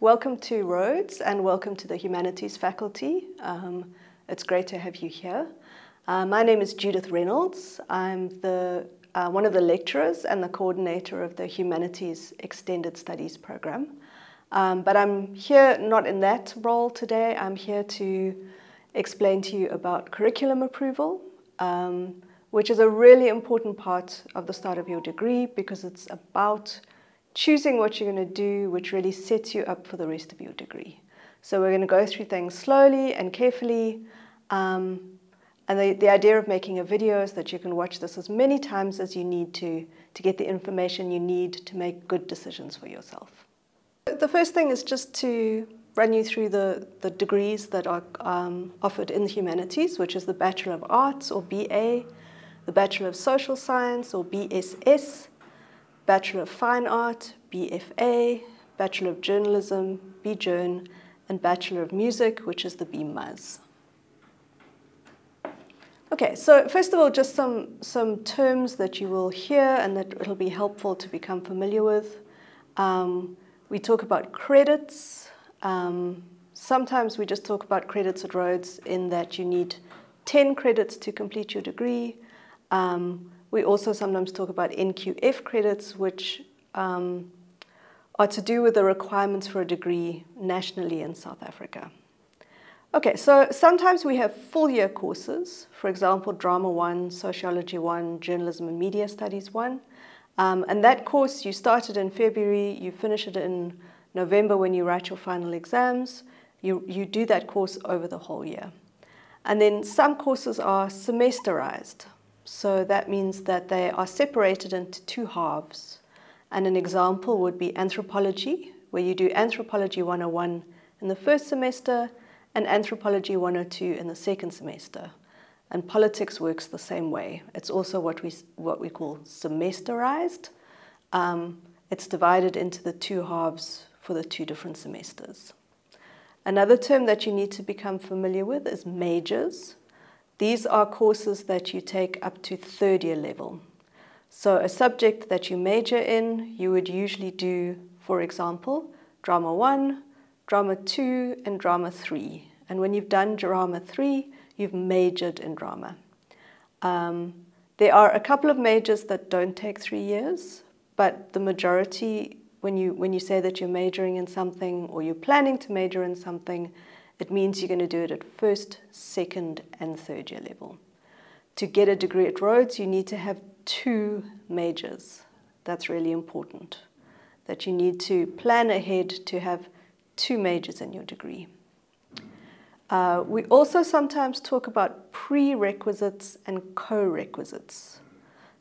Welcome to Rhodes and welcome to the Humanities faculty. Um, it's great to have you here. Uh, my name is Judith Reynolds. I'm the, uh, one of the lecturers and the coordinator of the Humanities Extended Studies program. Um, but I'm here not in that role today. I'm here to explain to you about curriculum approval, um, which is a really important part of the start of your degree because it's about choosing what you're going to do, which really sets you up for the rest of your degree. So we're going to go through things slowly and carefully. Um, and the, the idea of making a video is that you can watch this as many times as you need to to get the information you need to make good decisions for yourself. The first thing is just to run you through the, the degrees that are um, offered in the humanities, which is the Bachelor of Arts or BA, the Bachelor of Social Science or BSS, Bachelor of Fine Art, BFA, Bachelor of Journalism, BJourn, and Bachelor of Music, which is the BMUS. Okay, so first of all, just some, some terms that you will hear and that it'll be helpful to become familiar with. Um, we talk about credits. Um, sometimes we just talk about credits at Rhodes in that you need 10 credits to complete your degree. Um, we also sometimes talk about NQF credits, which um, are to do with the requirements for a degree nationally in South Africa. Okay, so sometimes we have full year courses, for example, Drama 1, Sociology 1, Journalism and Media Studies 1. Um, and that course, you start it in February, you finish it in November when you write your final exams. You, you do that course over the whole year. And then some courses are semesterized. So that means that they are separated into two halves. And an example would be anthropology, where you do Anthropology 101 in the first semester and Anthropology 102 in the second semester. And politics works the same way. It's also what we, what we call semesterized. Um, it's divided into the two halves for the two different semesters. Another term that you need to become familiar with is majors. These are courses that you take up to third year level. So a subject that you major in, you would usually do, for example, drama one, drama two, and drama three. And when you've done drama three, you've majored in drama. Um, there are a couple of majors that don't take three years, but the majority, when you, when you say that you're majoring in something or you're planning to major in something, it means you're going to do it at first, second, and third year level. To get a degree at Rhodes, you need to have two majors. That's really important. That you need to plan ahead to have two majors in your degree. Uh, we also sometimes talk about prerequisites and co-requisites.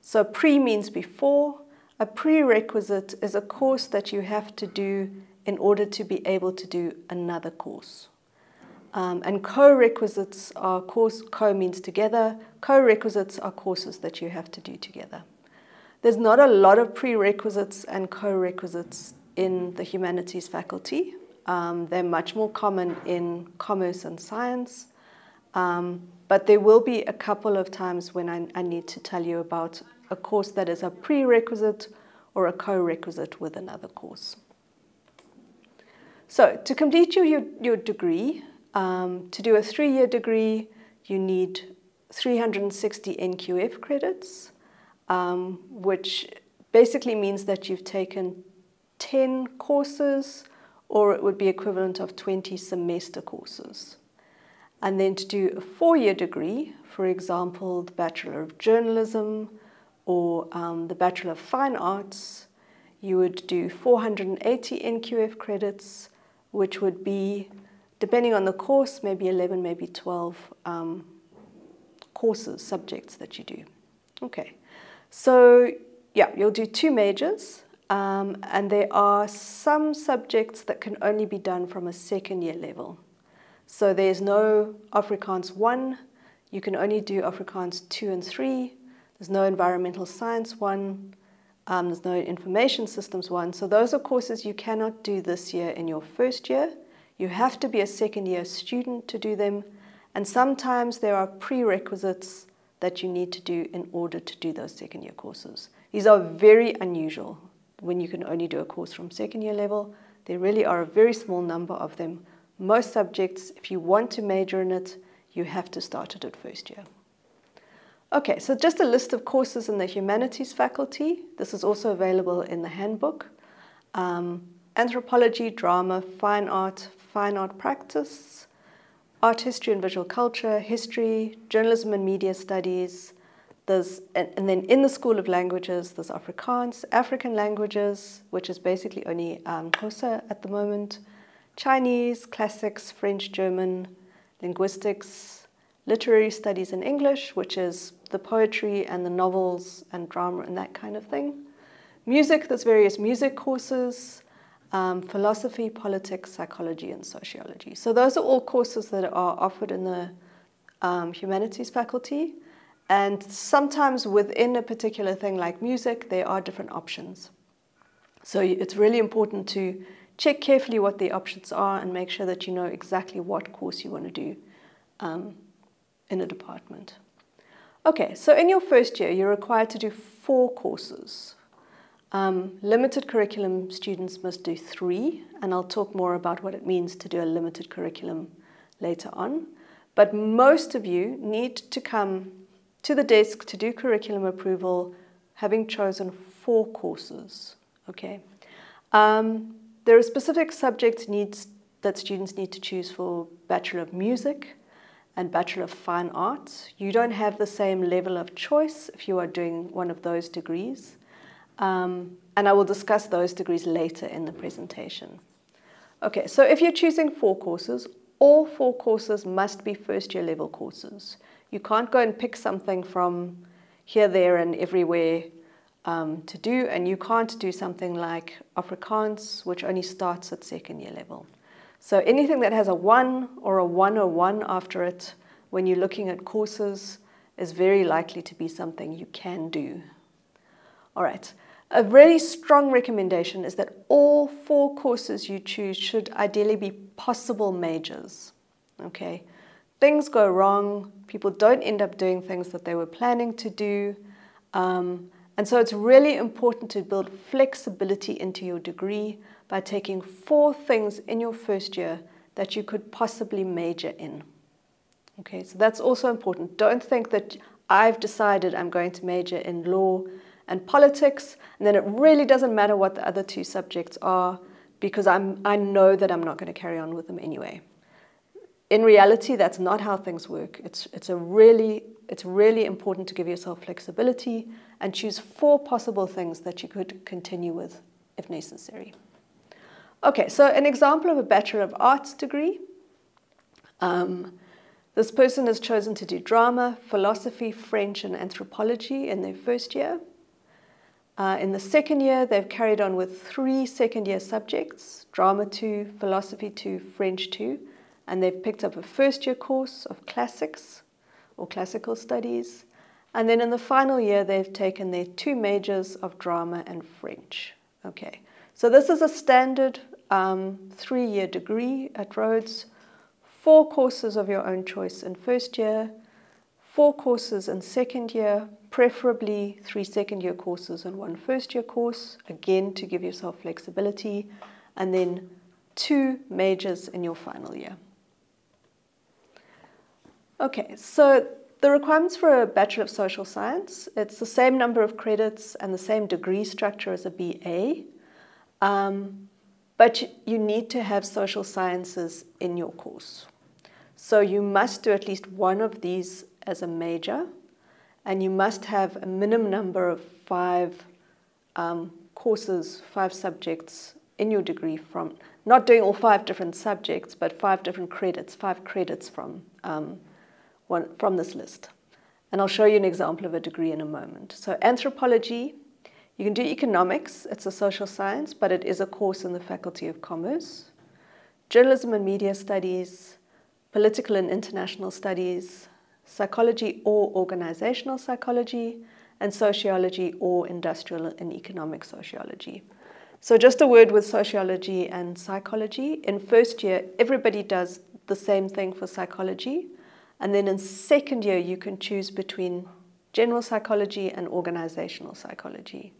So pre means before. A prerequisite is a course that you have to do in order to be able to do another course. Um, and co-requisites are course, co means together, co-requisites are courses that you have to do together. There's not a lot of prerequisites and co-requisites in the humanities faculty. Um, they're much more common in commerce and science. Um, but there will be a couple of times when I, I, need to tell you about a course that is a prerequisite or a co-requisite with another course. So to complete your, your, your degree, um, to do a three-year degree, you need 360 NQF credits, um, which basically means that you've taken 10 courses, or it would be equivalent of 20 semester courses. And then to do a four-year degree, for example, the Bachelor of Journalism or um, the Bachelor of Fine Arts, you would do 480 NQF credits, which would be depending on the course, maybe 11, maybe 12 um, courses, subjects that you do. Okay, so yeah, you'll do two majors, um, and there are some subjects that can only be done from a second year level. So there's no Afrikaans 1, you can only do Afrikaans 2 and 3, there's no environmental science 1, um, there's no information systems 1. So those are courses you cannot do this year in your first year. You have to be a second year student to do them, and sometimes there are prerequisites that you need to do in order to do those second year courses. These are very unusual when you can only do a course from second year level. There really are a very small number of them. Most subjects, if you want to major in it, you have to start it at first year. Okay, so just a list of courses in the humanities faculty. This is also available in the handbook. Um, anthropology, drama, fine art, fine art practice, art history and visual culture, history, journalism and media studies, there's, and, and, then in the School of Languages, there's Afrikaans, African languages, which is basically only um, Xhosa at the moment, Chinese, classics, French, German, linguistics, literary studies in English, which is the poetry and the novels and drama and that kind of thing. Music, there's various music courses, um, philosophy, politics, psychology, and sociology. So those are all courses that are offered in the um, humanities faculty. And sometimes within a particular thing like music, there are different options. So it's really important to check carefully what the options are and make sure that you know exactly what course you want to do um, in a department. Okay, so in your first year, you're required to do four courses. Um, limited curriculum students must do three, and I'll talk more about what it means to do a limited curriculum later on. But most of you need to come to the desk to do curriculum approval, having chosen four courses. Okay. Um, there are specific subject needs that students need to choose for Bachelor of Music and Bachelor of Fine Arts. You don't have the same level of choice if you are doing one of those degrees. Um, and I will discuss those degrees later in the presentation. Okay, so if you're choosing four courses, all four courses must be first year level courses. You can't go and pick something from here, there, and everywhere um, to do, and you can't do something like Afrikaans, which only starts at second year level. So anything that has a 1 or a 101 after it, when you're looking at courses, is very likely to be something you can do. All right. A really strong recommendation is that all four courses you choose should ideally be possible majors. Okay, things go wrong, people don't end up doing things that they were planning to do. Um, and so it's really important to build flexibility into your degree by taking four things in your first year that you could possibly major in. Okay, so that's also important. Don't think that I've decided I'm going to major in law and politics, and then it really doesn't matter what the other two subjects are because I'm, I know that I'm not going to carry on with them anyway in reality, that's not how things work. It's, it's, a really, it's really important to give yourself flexibility and choose four possible things that you could continue with if necessary. Okay, so an example of a Bachelor of Arts degree. Um, this person has chosen to do drama, philosophy, French, and anthropology in their first year. Uh, in the second year, they've carried on with three second year subjects drama 2, philosophy 2, French 2 and they've picked up a first year course of classics or classical studies. And then in the final year, they've taken their two majors of drama and French. Okay, so this is a standard um, three year degree at Rhodes, four courses of your own choice in first year, four courses in second year, preferably three second year courses and one first year course, again to give yourself flexibility, and then two majors in your final year. Okay, so the requirements for a Bachelor of Social Science, it's the same number of credits and the same degree structure as a BA, um, but you need to have social sciences in your course. So you must do at least one of these as a major, and you must have a minimum number of five um, courses, five subjects in your degree from, not doing all five different subjects, but five different credits, five credits from um, one, from this list. And I'll show you an example of a degree in a moment. So anthropology, you can do economics, it's a social science, but it is a course in the Faculty of Commerce. Journalism and media studies, political and international studies, psychology or organizational psychology, and sociology or industrial and economic sociology. So just a word with sociology and psychology. In first year, everybody does the same thing for psychology, and then in second year, you can choose between general psychology and organizational psychology.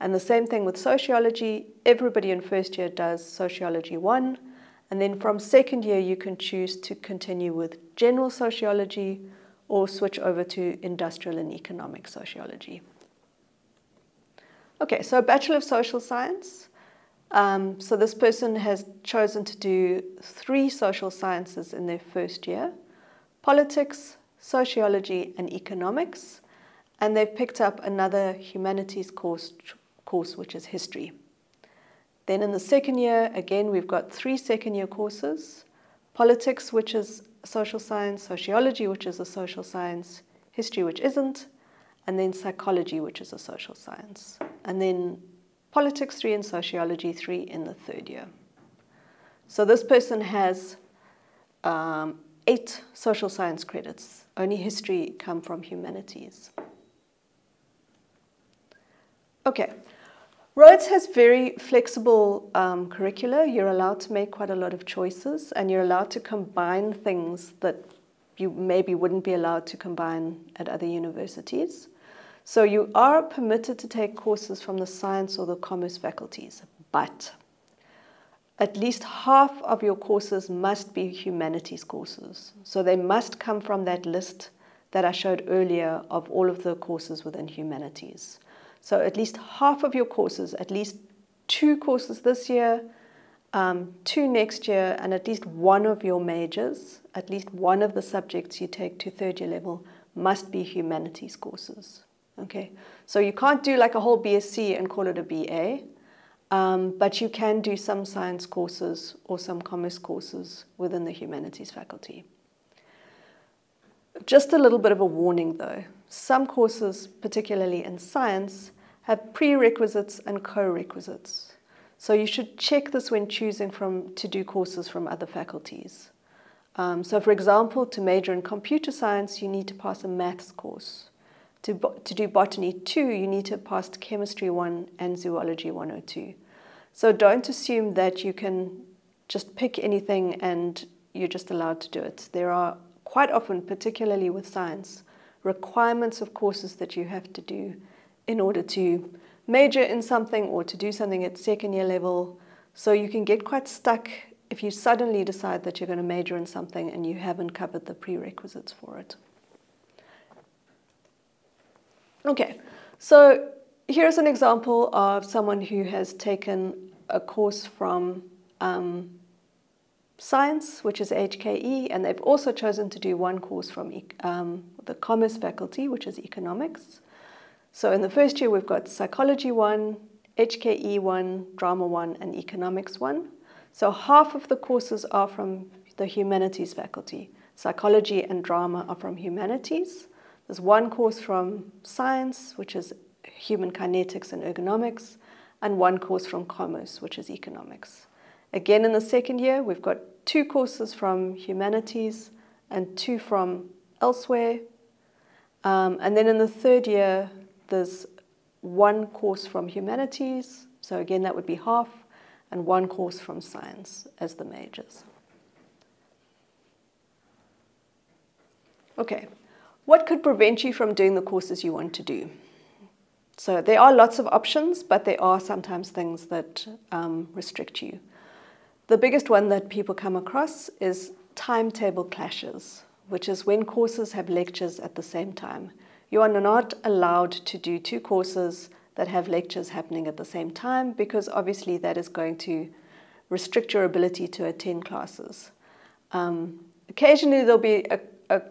And the same thing with sociology. Everybody in first year does sociology one. And then from second year, you can choose to continue with general sociology or switch over to industrial and economic sociology. Okay, so a Bachelor of Social Science. Um, so this person has chosen to do three social sciences in their first year, politics, sociology, and economics. And they've picked up another humanities course, course which is history. Then in the second year, again, we've got three second year courses, politics, which is social science, sociology, which is a social science, history, which isn't, and then psychology, which is a social science. And then politics three and sociology three in the third year. So this person has um, eight social science credits. Only history come from humanities. Okay. Rhodes has very flexible um, curricula. You're allowed to make quite a lot of choices and you're allowed to combine things that you maybe wouldn't be allowed to combine at other universities. So you are permitted to take courses from the science or the commerce faculties, but at least half of your courses must be humanities courses. So they must come from that list that I showed earlier of all of the courses within humanities. So at least half of your courses, at least two courses this year, um, two next year, and at least one of your majors, at least one of the subjects you take to third year level must be humanities courses. Okay, so you can't do like a whole BSc and call it a BA, um, but you can do some science courses or some commerce courses within the humanities faculty. Just a little bit of a warning though. Some courses, particularly in science, have prerequisites and co-requisites. So you should check this when choosing from, to do courses from other faculties. Um, so for example, to major in computer science, you need to pass a maths course. To, to do botany 2, you need to have passed chemistry 1 and zoology 102. So don't assume that you can just pick anything and you're just allowed to do it. There are quite often, particularly with science, requirements of courses that you have to do in order to major in something or to do something at second year level. So you can get quite stuck if you suddenly decide that you're going to major in something and you haven't covered the prerequisites for it. Okay, so here's an example of someone who has taken a course from um, science, which is HKE, and they've also chosen to do one course from um, the commerce faculty, which is economics. So in the first year, we've got psychology one, HKE one, drama one, and economics one. So half of the courses are from the humanities faculty. Psychology and drama are from humanities. There's one course from science, which is human kinetics and ergonomics, and one course from commerce, which is economics. Again, in the second year, we've got two courses from humanities and two from elsewhere. Um, and then in the third year, there's one course from humanities, so again, that would be half, and one course from science as the majors. Okay, what could prevent you from doing the courses you want to do? So there are lots of options, but there are sometimes things that um, restrict you. The biggest one that people come across is timetable clashes, which is when courses have lectures at the same time. You are not allowed to do two courses that have lectures happening at the same time because obviously that is going to restrict your ability to attend classes. Um, occasionally there'll be a, a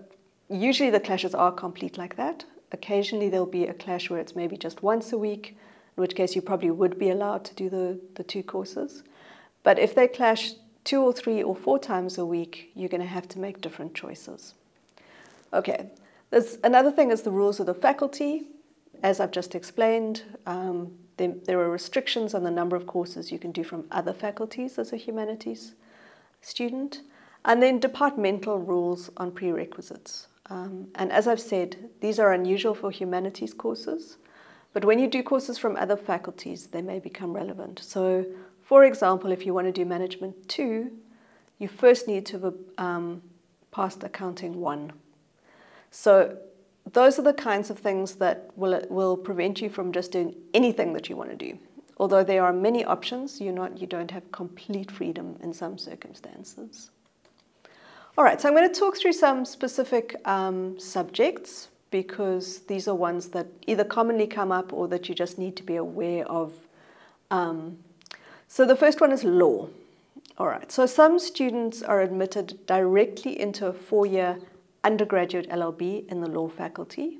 usually the clashes are complete like that. Occasionally there'll be a clash where it's maybe just once a week, in which case you probably would be allowed to do the, the two courses. But if they clash two or three or four times a week, you're going to have to make different choices. Okay, There's another thing is the rules of the faculty. As I've just explained, um, there, there are restrictions on the number of courses you can do from other faculties as a humanities student. And then departmental rules on prerequisites. Um, and as I've said, these are unusual for humanities courses, but when you do courses from other faculties, they may become relevant. So, for example, if you want to do Management 2, you first need to have um, passed Accounting 1. So those are the kinds of things that will, will prevent you from just doing anything that you want to do. Although there are many options, you're not, you don't have complete freedom in some circumstances. All right, so I'm going to talk through some specific um, subjects because these are ones that either commonly come up or that you just need to be aware of. Um, so the first one is law. All right, so some students are admitted directly into a four-year undergraduate LLB in the law faculty.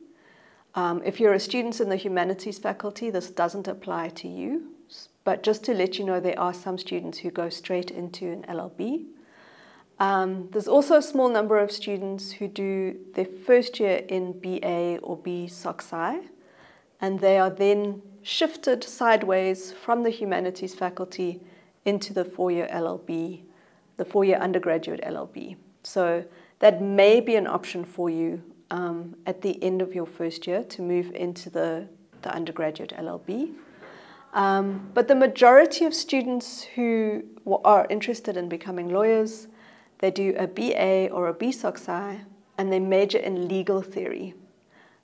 Um, if you're a student in the humanities faculty, this doesn't apply to you. But just to let you know, there are some students who go straight into an LLB. Um, there's also a small number of students who do their first year in BA or B and they are then shifted sideways from the humanities faculty into the four-year LLB, the four-year undergraduate LLB. So that may be an option for you um, at the end of your first year to move into the, the undergraduate LLB. Um, but the majority of students who are interested in becoming lawyers, they do a BA or a BSOC and they major in legal theory.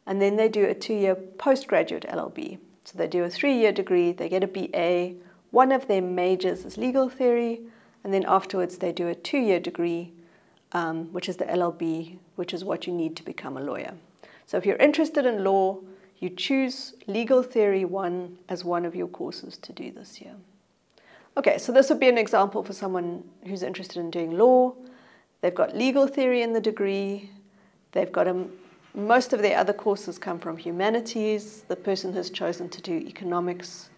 And then they do a two-year postgraduate LLB. So they do a three-year degree, they get a BA, one of their majors is legal theory, and then afterwards they do a two-year degree um, which is the LLB, which is what you need to become a lawyer. So if you're interested in law, you choose Legal Theory 1 as one of your courses to do this year. Okay, so this would be an example for someone who's interested in doing law. They've got legal theory in the degree. They've got a, most of their other courses come from humanities. The person has chosen to do economics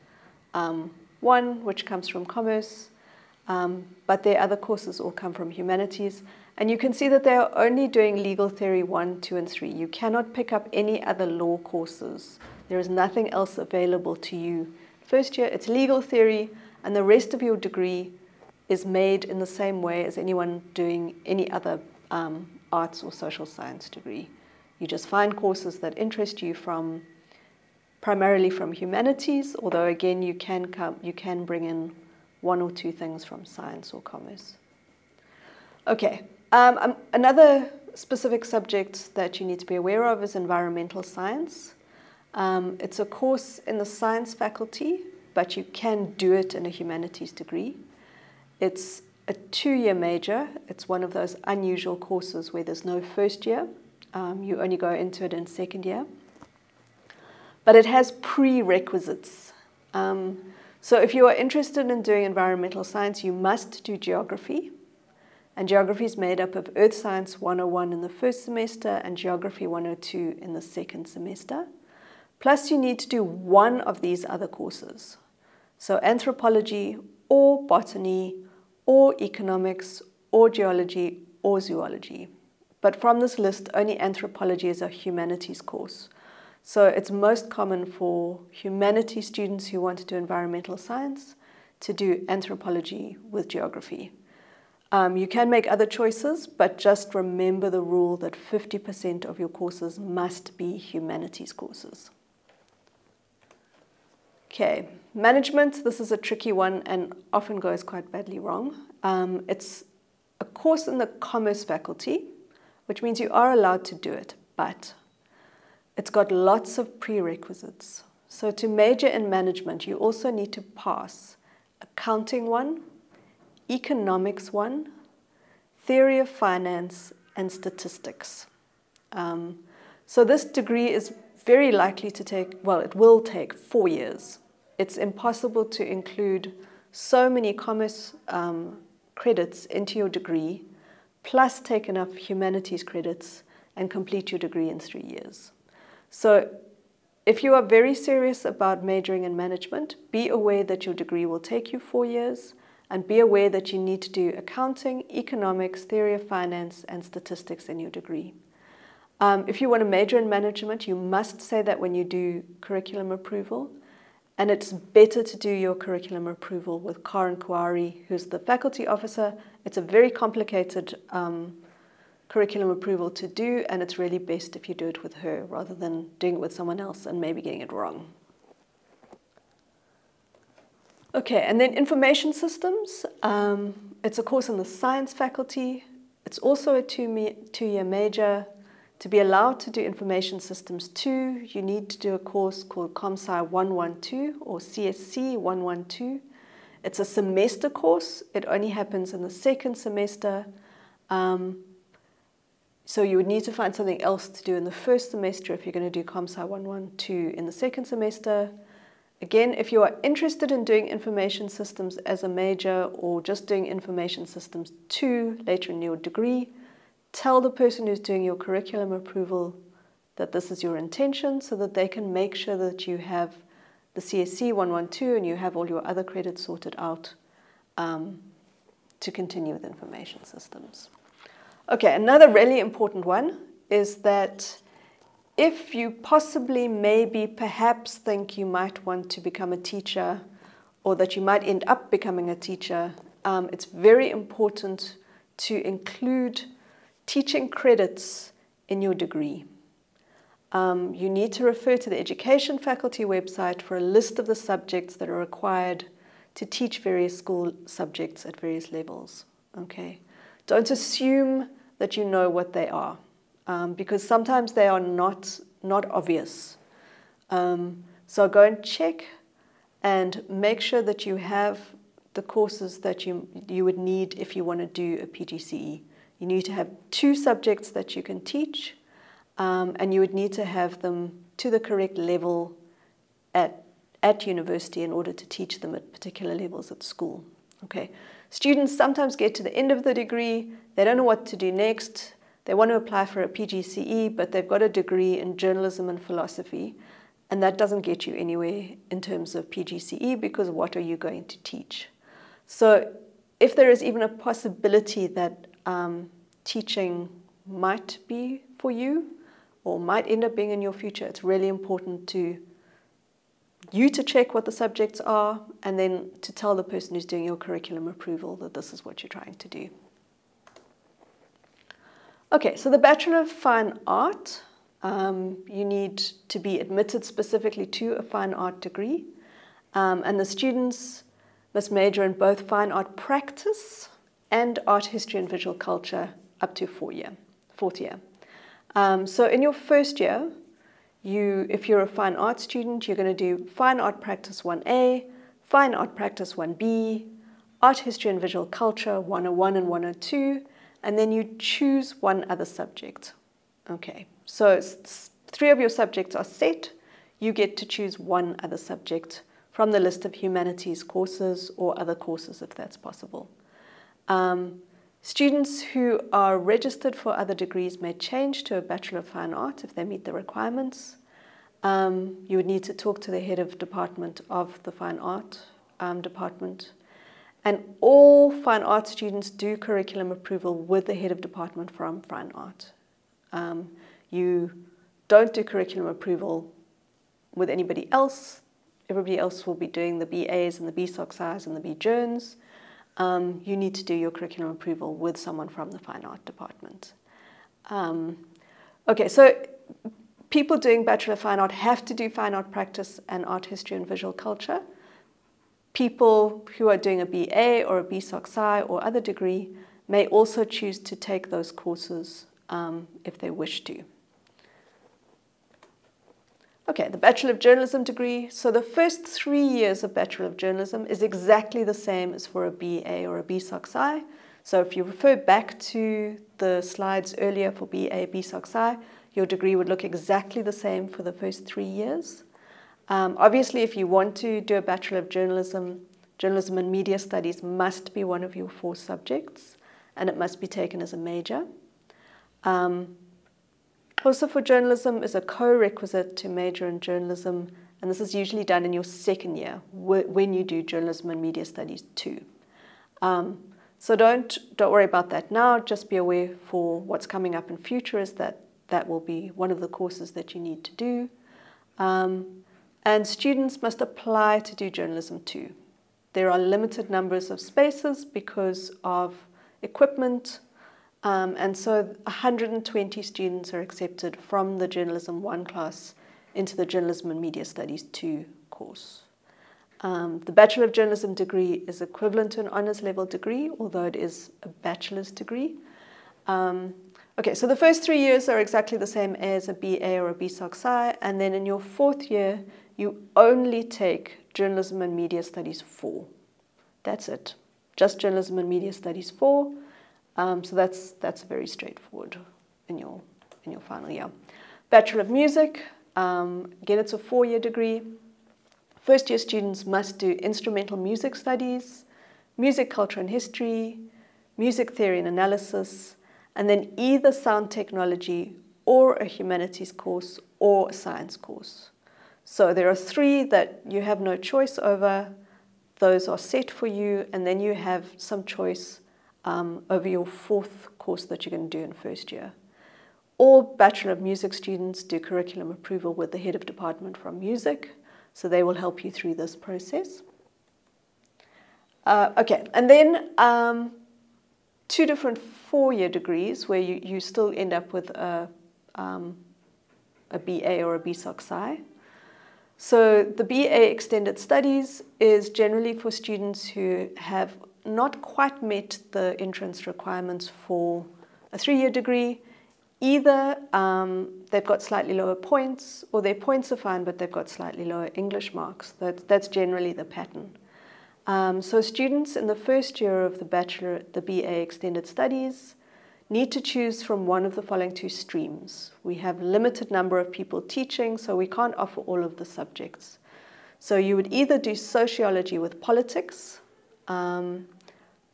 um, 1, which comes from commerce. Um, but their other courses all come from humanities. And you can see that they are only doing legal theory 1, 2, and 3. You cannot pick up any other law courses. There is nothing else available to you. First year, it's legal theory, and the rest of your degree is made in the same way as anyone doing any other um, arts or social science degree. You just find courses that interest you from primarily from humanities, although again you can come, you can bring in one or two things from science or commerce. Okay, um, um, another specific subject that you need to be aware of is environmental science. Um, it's a course in the science faculty, but you can do it in a humanities degree. It's a two-year major. It's one of those unusual courses where there's no first year. Um, you only go into it in second year. But it has prerequisites. Um, so if you are interested in doing environmental science, you must do geography. And geography is made up of Earth Science 101 in the first semester and Geography 102 in the second semester. Plus, you need to do one of these other courses. So, anthropology, or botany, or economics, or geology, or zoology. But from this list, only anthropology is a humanities course. So, it's most common for humanities students who want to do environmental science to do anthropology with geography. Um, you can make other choices, but just remember the rule that 50% of your courses must be humanities courses. Okay, management, this is a tricky one and often goes quite badly wrong. Um, it's a course in the commerce faculty, which means you are allowed to do it, but it's got lots of prerequisites. So to major in management, you also need to pass accounting one, economics one, theory of finance, and statistics. Um, so this degree is very likely to take, well, it will take four years. It's impossible to include so many commerce um, credits into your degree, plus take enough humanities credits and complete your degree in three years. So if you are very serious about majoring in management, be aware that your degree will take you four years and be aware that you need to do accounting, economics, theory of finance, and statistics in your degree. Um, if you want to major in management, you must say that when you do curriculum approval, and it's better to do your curriculum approval with Karen Kouari, who's the faculty officer. It's a very complicated um, curriculum approval to do, and it's really best if you do it with her rather than doing it with someone else and maybe getting it wrong. Okay, and then information systems. Um, it's a course in the science faculty. It's also a two-year major. To be allowed to do Information Systems 2, you need to do a course called ComSci 112 or CSC 112. It's a semester course. It only happens in the second semester. Um, so you would need to find something else to do in the first semester if you're going to do ComSci 112 in the second semester. Again, if you are interested in doing information systems as a major or just doing information systems 2 later in your degree, tell the person who's doing your curriculum approval that this is your intention so that they can make sure that you have the CSC 112 and you have all your other credits sorted out um, to continue with information systems. Okay, another really important one is that if you possibly, maybe, perhaps think you might want to become a teacher or that you might end up becoming a teacher, um, it's very important to include teaching credits in your degree. Um, you need to refer to the education faculty website for a list of the subjects that are required to teach various school subjects at various levels. Okay, don't assume that you know what they are, um, because sometimes they are not not obvious. Um, so go and check, and make sure that you have the courses that you you would need if you want to do a PGCE. You need to have two subjects that you can teach, um, and you would need to have them to the correct level at, at university in order to teach them at particular levels at school. Okay. Students sometimes get to the end of the degree, they don't know what to do next, they want to apply for a PGCE, but they've got a degree in journalism and philosophy, and that doesn't get you anywhere in terms of PGCE because what are you going to teach? So if there is even a possibility that um, teaching might be for you or might end up being in your future, it's really important to you to check what the subjects are and then to tell the person who's doing your curriculum approval that this is what you're trying to do. Okay, so the Bachelor of Fine Art, um, you need to be admitted specifically to a fine art degree, um, and the students must major in both fine art practice and art history and visual culture up to four year, fourth year. Um, so in your first year, you, if you're a fine art student, you're going to do fine art practice 1A, fine art practice 1B, art history and visual culture 101 and 102, and then you choose one other subject. Okay, so three of your subjects are set. You get to choose one other subject from the list of humanities courses or other courses if that's possible. Um, students who are registered for other degrees may change to a Bachelor of Fine Art if they meet the requirements. Um, you would need to talk to the head of department of the Fine Art um, department and all fine art students do curriculum approval with the head of department from fine art. Um, you don't do curriculum approval with anybody else. Everybody else will be doing the BAs and the BSOCs and the BJourns. Um, you need to do your curriculum approval with someone from the fine art department. Um, okay, so people doing Bachelor of Fine Art have to do fine art practice and art history and visual culture people who are doing a BA or a BSOC Sci or other degree may also choose to take those courses um, if they wish to. Okay, the Bachelor of Journalism degree. So the first three years of Bachelor of Journalism is exactly the same as for a BA or a BSOC Sci. So if you refer back to the slides earlier for BA, BSOC Sci, your degree would look exactly the same for the first three years. Um, obviously, if you want to do a Bachelor of Journalism, Journalism and Media Studies must be one of your four subjects, and it must be taken as a major. Um, also for journalism is a co-requisite to major in journalism, and this is usually done in your second year when you do Journalism and Media Studies 2. Um, so don't, don't worry about that now, just be aware for what's coming up in future is that that will be one of the courses that you need to do. Um, and students must apply to do journalism too. There are limited numbers of spaces because of equipment, um, and so 120 students are accepted from the Journalism 1 class into the Journalism and Media Studies 2 course. Um, the Bachelor of Journalism degree is equivalent to an honours level degree, although it is a bachelor's degree. Um, Okay, so the first three years are exactly the same as a BA or a BSOC Sci, and then in your fourth year, you only take Journalism and Media Studies 4. That's it. Just Journalism and Media Studies 4. Um, so that's, that's very straightforward in your, in your final year. Bachelor of Music, um, again, it's a four-year degree. First year students must do instrumental music studies, music culture and history, music theory and analysis, and then either sound technology or a humanities course or a science course. So there are three that you have no choice over. Those are set for you, and then you have some choice um, over your fourth course that you're going to do in first year. All Bachelor of Music students do curriculum approval with the head of department from music, so they will help you through this process. Uh, okay, and then um, two different four-year degrees where you, you still end up with a, um, a BA or a BSOC Sci. So the BA Extended Studies is generally for students who have not quite met the entrance requirements for a three-year degree. Either um, they've got slightly lower points, or their points are fine, but they've got slightly lower English marks. That, that's generally the pattern. Um, so students in the first year of the Bachelor, the BA Extended Studies, need to choose from one of the following two streams. We have limited number of people teaching, so we can't offer all of the subjects. So you would either do sociology with politics, um,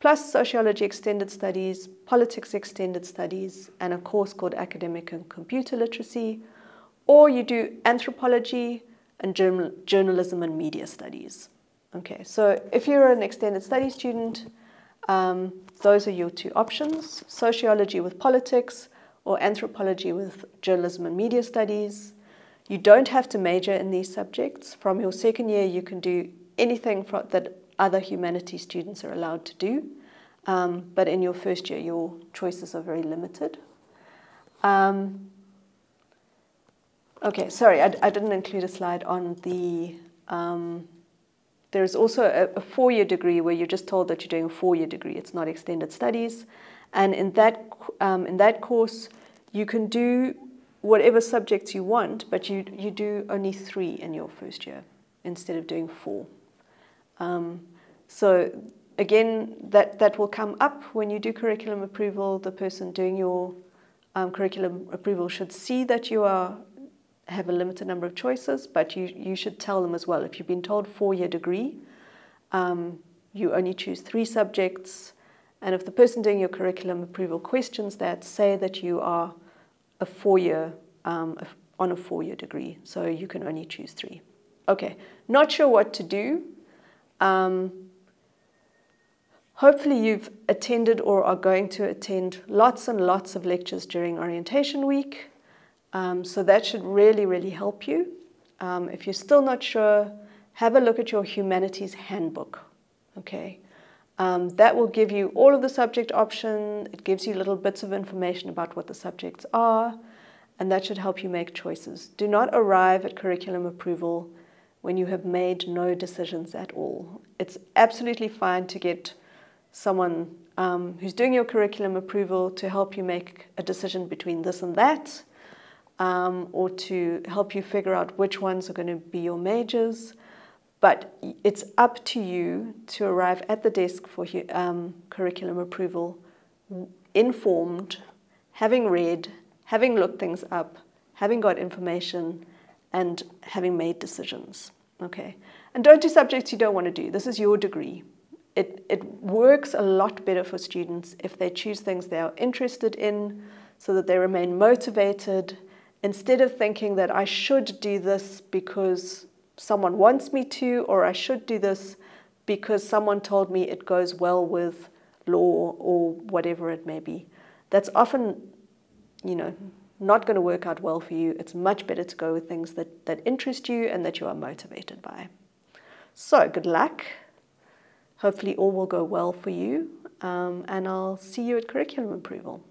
plus sociology extended studies, politics extended studies, and a course called academic and computer literacy, or you do anthropology and journalism and media studies. Okay, so if you're an extended study student, um, those are your two options, sociology with politics or anthropology with journalism and media studies. You don't have to major in these subjects. From your second year, you can do anything that other humanities students are allowed to do. Um, but in your first year, your choices are very limited. Um, okay, sorry, I, I, didn't include a slide on the um, there's also a, a four-year degree where you're just told that you're doing a four-year degree. It's not extended studies. And in that, um, in that course, you can do whatever subjects you want, but you, you do only three in your first year instead of doing four. Um, so again, that, that will come up when you do curriculum approval. The person doing your um, curriculum approval should see that you are have a limited number of choices, but you, you should tell them as well. If you've been told four-year degree, um, you only choose three subjects, and if the person doing your curriculum approval questions that, say that you are a four-year, um, on a four-year degree, so you can only choose three. Okay, not sure what to do. Um, hopefully you've attended or are going to attend lots and lots of lectures during orientation week. Um, so that should really, really help you. Um, if you're still not sure, have a look at your humanities handbook. Okay, um, that will give you all of the subject option. It gives you little bits of information about what the subjects are, and that should help you make choices. Do not arrive at curriculum approval when you have made no decisions at all. It's absolutely fine to get someone um, who's doing your curriculum approval to help you make a decision between this and that um, or to help you figure out which ones are going to be your majors. But it's up to you to arrive at the desk for um, curriculum approval informed, having read, having looked things up, having got information, and having made decisions. Okay, and don't do subjects you don't want to do. This is your degree. It, it works a lot better for students if they choose things they are interested in so that they remain motivated instead of thinking that I should do this because someone wants me to, or I should do this because someone told me it goes well with law or whatever it may be. That's often, you know, not going to work out well for you. It's much better to go with things that, that interest you and that you are motivated by. So, good luck. Hopefully, all will go well for you, um, and I'll see you at curriculum approval.